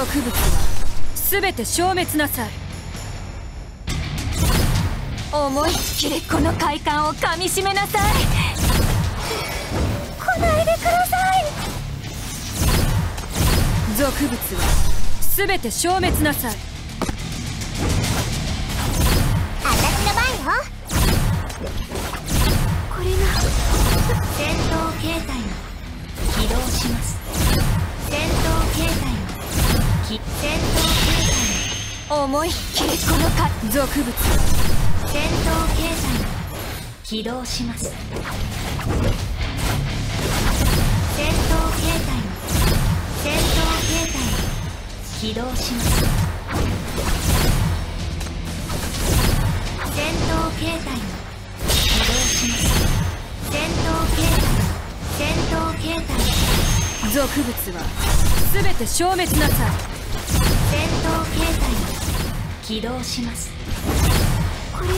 俗物は全て消滅なさい。思いっきりこの快感をかみしめなさい。来ないでください。俗物は全て消滅なさい。思いっきりこのか俗物戦闘形態。起動します。戦闘形態。戦闘形態。起動します。戦闘形態。起動します。戦闘形態。戦闘形態。俗物は全て消滅なさい戦闘形態。起動します。これが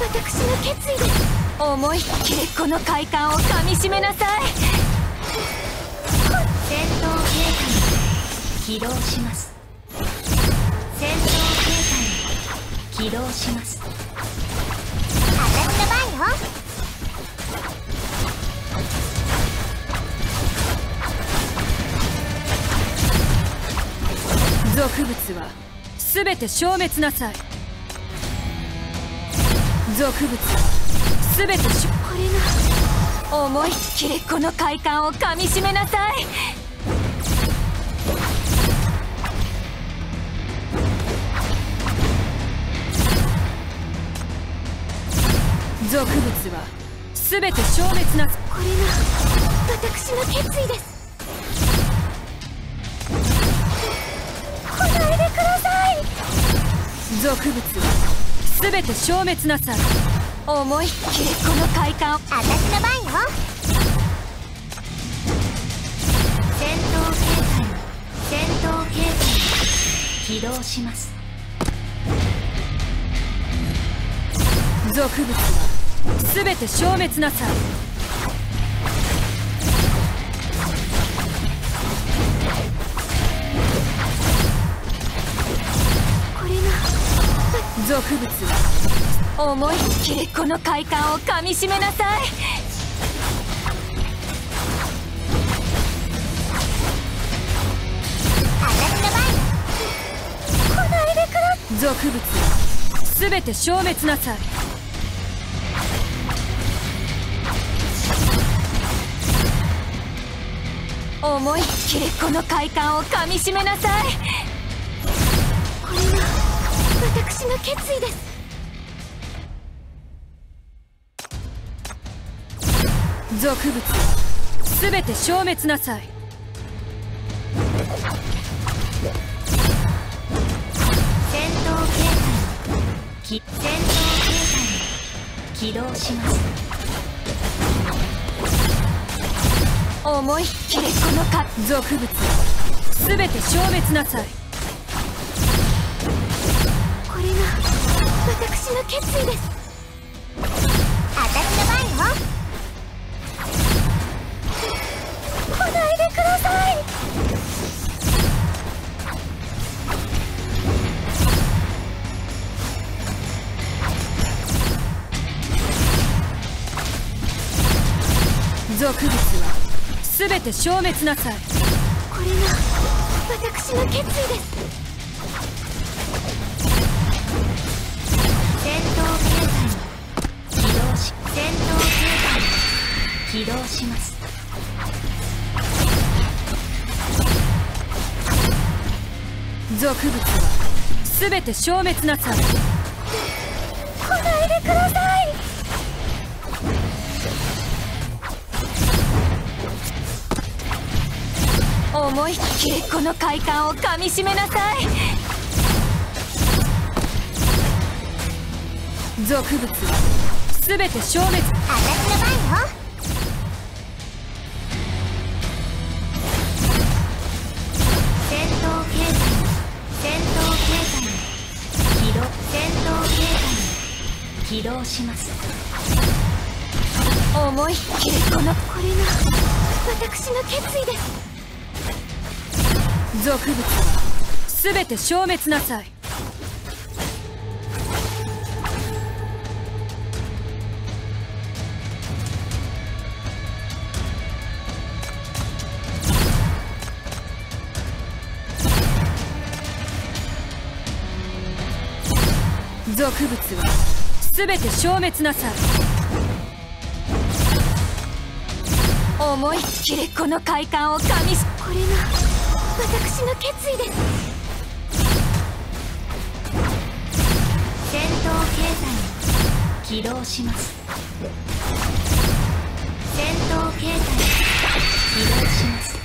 私の決意で。す思いっきりこの快感をかみしめなさい。戦闘形態。の起動します。戦闘形態。の起動します。私の番よ。俗物は全て消滅なさい。俗物は全てしこれが思いっきりこの快感をかみしめなさい。俗物は全て消滅なさこれが私の決意です。俗物は全て消滅なさい思いっきりこの快感を私の番よ戦闘形態戦闘形態起動します俗物は全て消滅なさい。俗物。は思いっきりこの快感をかみしめなさい。俗物。は全て消滅なさい。思いっきりこの快感をかみしめなさい私の決意です。俗物は全て消滅なさい。戦闘形態戦闘形態の起動します。思いっきりこのか俗物は全て消滅なさい私の決意です。私の番よ。来ないでください。俗物は全て消滅なさい。これが私の決意です起動し戦闘形態の起動します。俗物は全て消滅なさい来ないでください。思いっきりこの快感をかみしめなさい。俗物は全て消滅私の番よ戦闘形態戦闘形態の起動戦闘形態の起動します思いっきりこのこれが私の決意です俗物は全て消滅なさい。俗物は全て消滅なさい思いっきりこの快感をかみしこれが私の決意です。戦闘形態。起動します戦闘形態。起動します。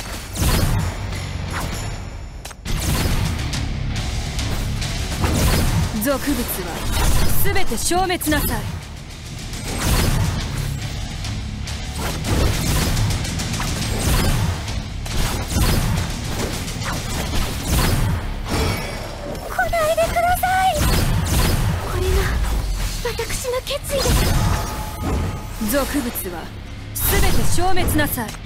俗物は全て消滅なさい。来ないでください。これが私の決意です。俗物は全て消滅なさい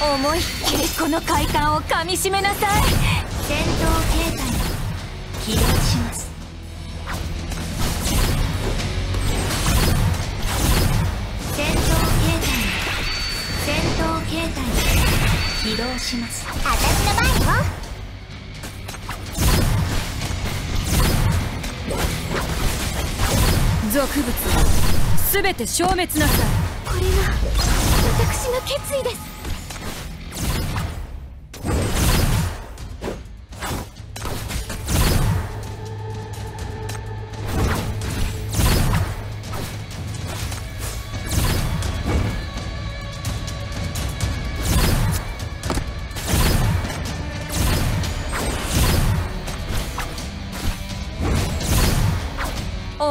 思いっきりこの快感をかみしめなさい。戦闘形態起動します。戦闘形態戦闘形態起動します。私の番よ俗物は全て消滅なさい。これが私の決意です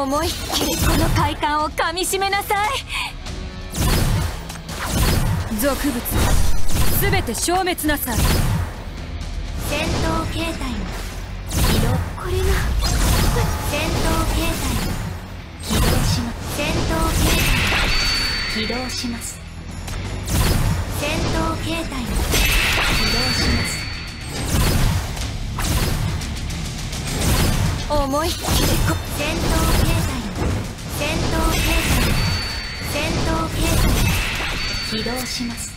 思いっきりこの快感をかみしめなさい。俗物は全て消滅なさい。戦闘形態起動これが戦闘形態。起動します。戦闘形態起動します。戦闘形態起動します。思いっきりこ戦闘戦闘形態戦闘形態起動します。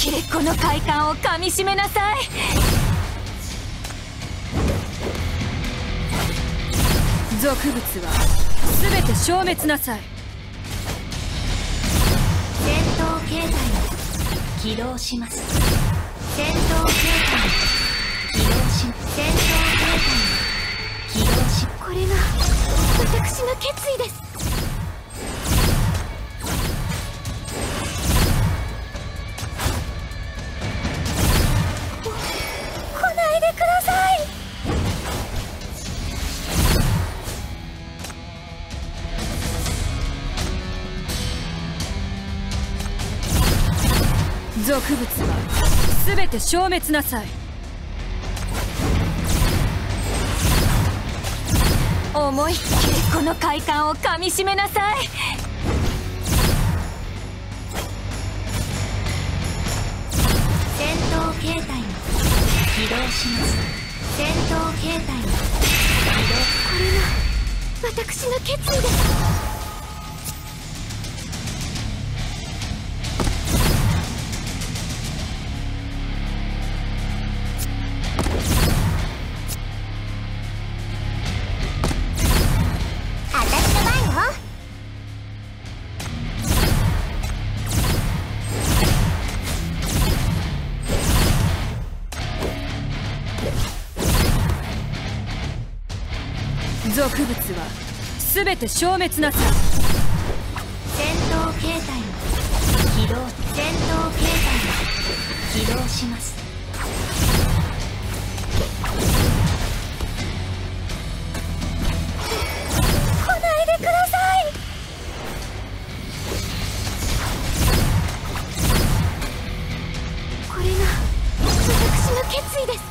この快感をかみしめなさい。俗物は全て消滅なさい。戦闘形態起動します。戦闘形態起動し戦闘形態起動しこれが私の決意です俗物は全て消滅なさい。思いっきりこの快感をかみしめなさい。戦闘形態起動します。戦闘形態起これが私の決意です俗物は全て消滅なさ。い戦闘形態の起動戦闘形態の起動します。来ないでください。これが私の決意です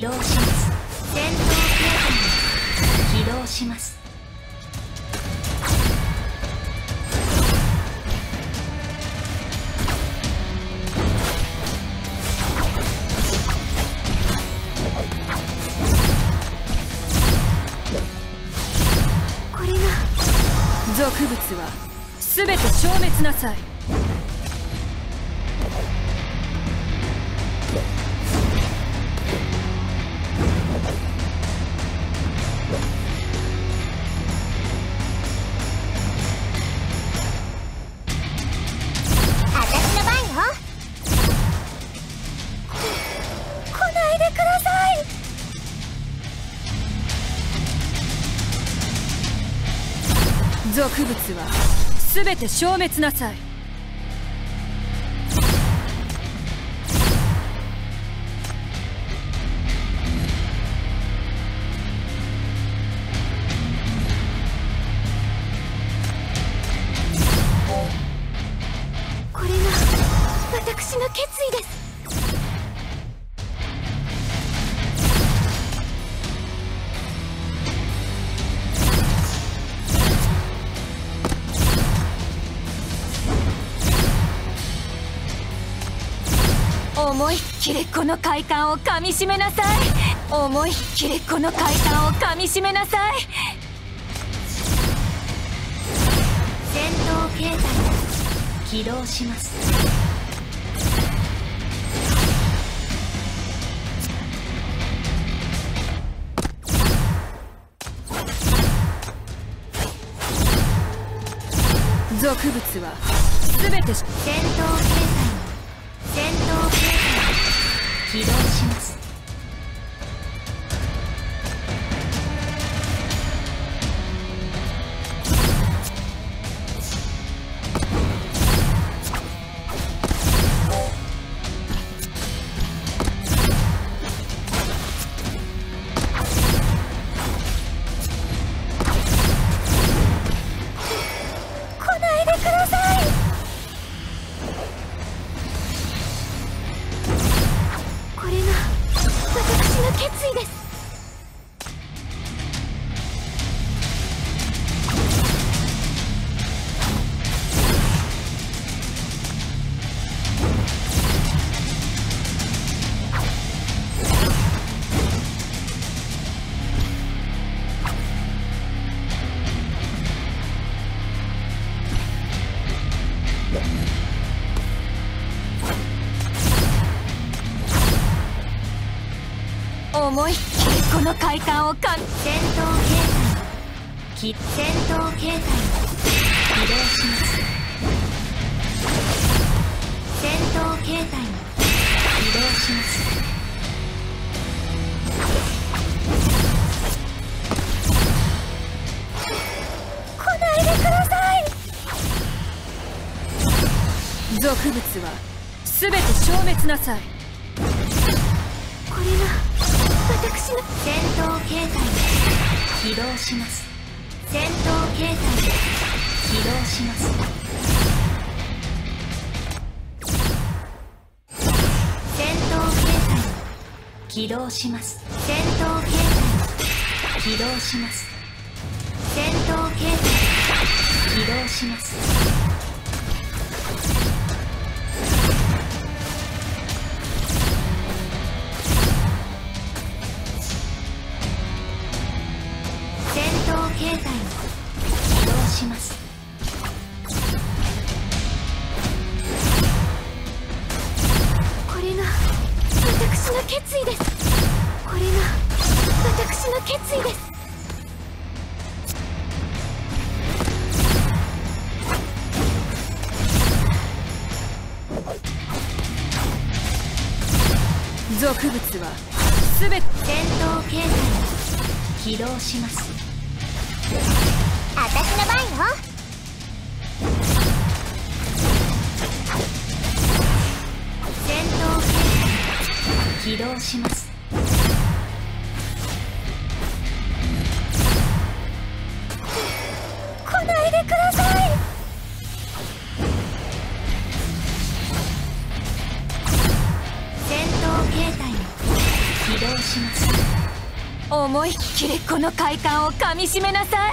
起動します。戦闘形態の起動します。これが俗物は全て消滅なさい。全て消滅なさい。きりこの快感をかみしめなさい。思いっきりこの快感をかみしめなさい。戦闘形態の起動します。俗物は全てし戦闘形態します。思いっきりこの快感をかみ戦闘形態のき戦闘形態の起動します。戦闘形態の起動します。来ないでください俗物は全て消滅なさいこれが私の戦闘形態起動します。戦闘形態起動します。戦闘形態起動します。戦闘形態起動します。戦闘形態起動します。します。私の番よ。戦闘起動します思いっきりこの快感をかみしめなさい。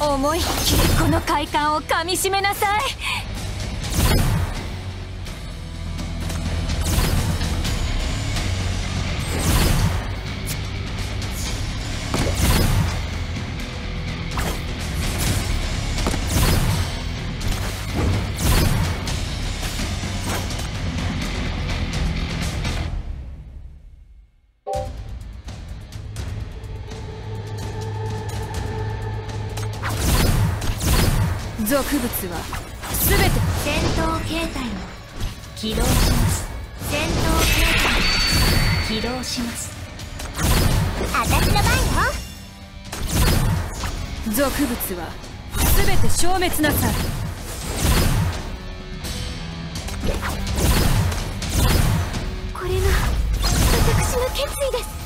思いっきりこの快感をかみしめなさい。起動します戦闘形態を起動します。私の番よ。俗物は全て消滅なさいこれが私の決意です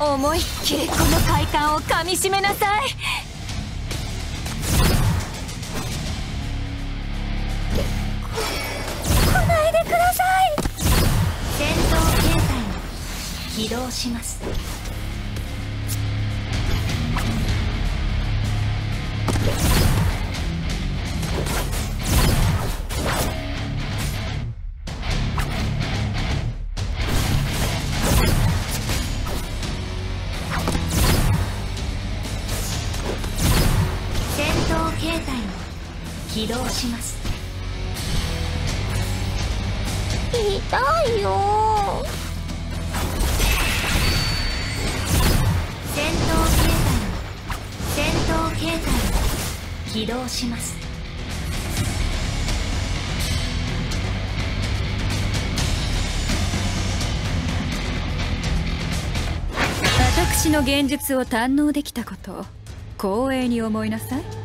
思いっきりこの快感をかみしめなさい。来ないでください。戦闘形態を起動します。起動します。痛いよ。戦闘形態。を戦闘形態。を起動します。私の現実を堪能できたことを光栄に思いなさい